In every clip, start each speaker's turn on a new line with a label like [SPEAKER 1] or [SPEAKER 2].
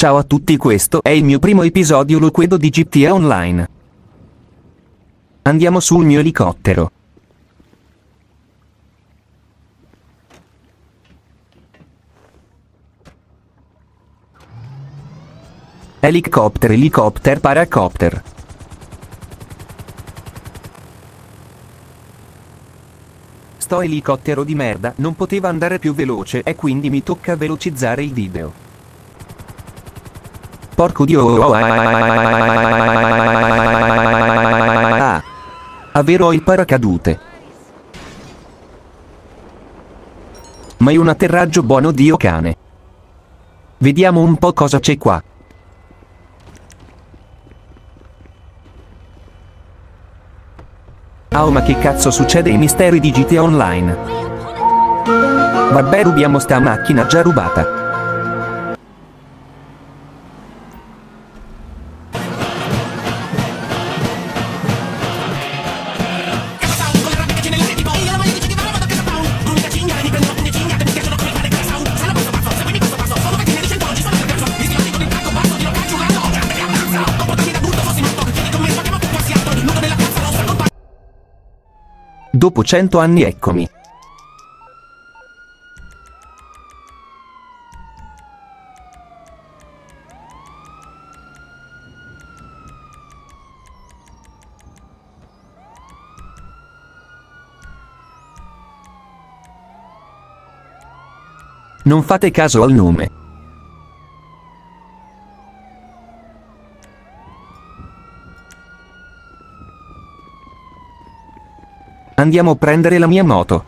[SPEAKER 1] Ciao a tutti questo è il mio primo episodio loquedo di GTA Online. Andiamo sul mio elicottero. Helicopter helicopter paracopter. Sto elicottero di merda non poteva andare più veloce e quindi mi tocca velocizzare il video. Porco dio. Ah. Avrò il paracadute. Ma è un atterraggio buono dio cane. Vediamo un po' cosa c'è qua. Oh ma che cazzo succede ai misteri di GTA Online? Vabbè rubiamo sta macchina già rubata. Dopo cento anni eccomi. Non fate caso al nome. Andiamo a prendere la mia moto.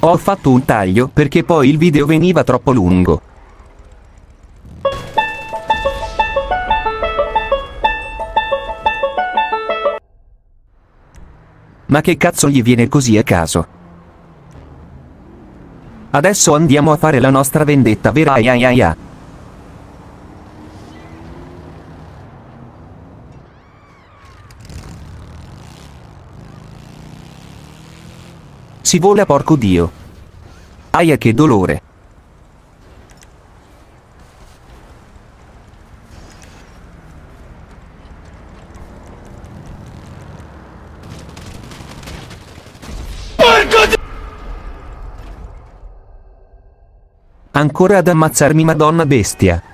[SPEAKER 1] Ho fatto un taglio perché poi il video veniva troppo lungo. Ma che cazzo gli viene così a caso? Adesso andiamo a fare la nostra vendetta vera ai ai ai ai. Si vola porco dio. Aia che dolore. Ancora ad ammazzarmi madonna bestia.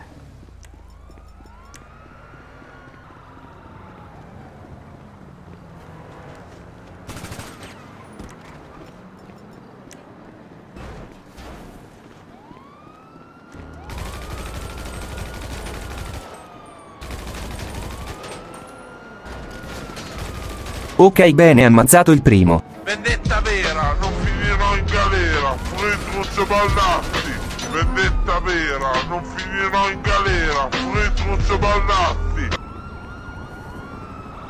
[SPEAKER 1] Ok bene ammazzato il primo.
[SPEAKER 2] Vendetta vera, non finirò in galera, Fritruccio Ballatti. Vendetta vera, non finirò in galera, Fritruccio Ballatti.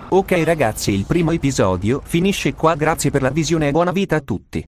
[SPEAKER 1] Ok ragazzi il primo episodio finisce qua grazie per la visione e buona vita a tutti.